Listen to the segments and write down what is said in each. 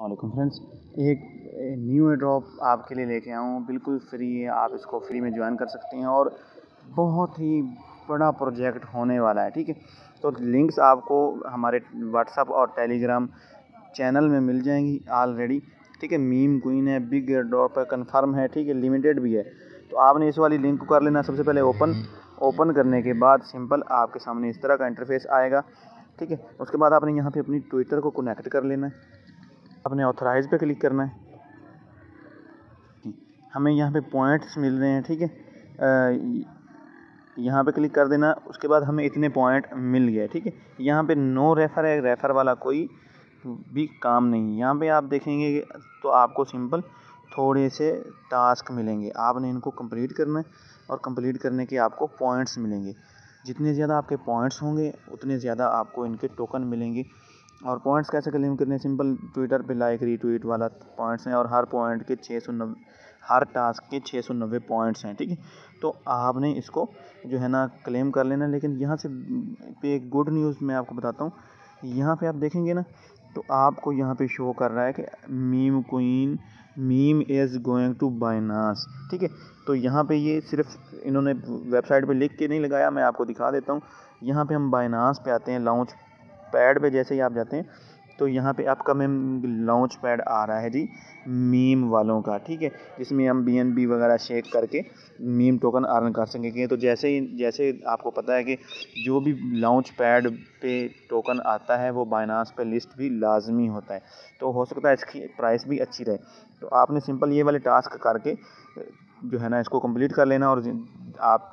वालेकुम फ्रेंड्स एक new drop आपके लिए लेके आया हूँ। बिल्कुल फ्री है। आप इसको फ्री में ज्वाइन कर सकते हैं और बहुत ही बड़ा प्रोजेक्ट होने वाला है, ठीक है? तो लिंक्स आपको हमारे व्हाट्सअप और टेलीग्राम चैनल में मिल जाएँगी ऑलरेडी ठीक है? मीम क्वीन है बिग ड्रॉप है कन्फर्म है, ठीक है? लिमिटेड भी है। तो आपने इस वाली लिंक को कर लेना। सबसे पहले ओपन ओपन करने के बाद सिंपल आपके सामने इस तरह का इंटरफेस आएगा, ठीक है? उसके बाद आपने यहाँ पे अपनी ट्विटर को कनेक्ट कर लेना है। आपने ऑथराइज पे क्लिक करना है। हमें यहाँ पे पॉइंट्स मिल रहे हैं, ठीक है? यहाँ पे क्लिक कर देना, उसके बाद हमें इतने पॉइंट मिल गए, ठीक है? यहाँ पे नो रेफ़र है रेफ़र वाला कोई भी काम नहीं यहाँ पे आप देखेंगे तो आपको सिंपल थोड़े से टास्क मिलेंगे। आपने इनको कंप्लीट करना है और कंप्लीट करने के आपको पॉइंट्स मिलेंगे। जितने ज़्यादा आपके पॉइंट्स होंगे, उतने ज़्यादा आपको इनके टोकन मिलेंगे। और पॉइंट्स कैसे क्लेम करने सिंपल ट्विटर पे लाइक रीट्वीट वाला पॉइंट्स हैं और हर पॉइंट के छः सौ नब्बे, हर टास्क के छः सौ नब्बे पॉइंट्स हैं, ठीक है? तो आपने इसको जो है ना क्लेम कर लेना लेकिन यहाँ से पे एक गुड न्यूज़ मैं आपको बताता हूँ। यहाँ पे आप देखेंगे ना तो आपको यहाँ पे शो कर रहा है कि meme queen meme is going to Binance ठीक है? तो यहाँ पे ये सिर्फ़ इन्होंने वेबसाइट पे लिख के नहीं लगाया, मैं आपको दिखा देता हूँ। यहाँ पे हम बाइनास पे आते हैं लॉन्च पैड पे जैसे ही आप जाते हैं तो यहाँ पे आपका मैम लॉन्च पैड आ रहा है जी, मीम वालों का, ठीक है? जिसमें हम बी एन बी वगैरह शेक करके मीम टोकन अर्न कर सकेंगे। तो जैसे ही, जैसे आपको पता है कि जो भी लॉन्च पैड पे टोकन आता है, वो बाइनास पे लिस्ट भी लाजमी होता है। तो हो सकता है इसकी प्राइस भी अच्छी रहे। तो आपने सिंपल ये वाले टास्क करके, जो है ना, इसको कंप्लीट कर लेना और आप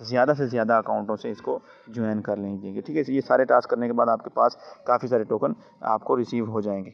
ज़्यादा से ज़्यादा अकाउंटों से इसको ज्वाइन कर लीजिएगा। ठीक है, ये सारे टास्क करने के बाद आपके पास काफ़ी सारे टोकन आपको रिसीव हो जाएँगे।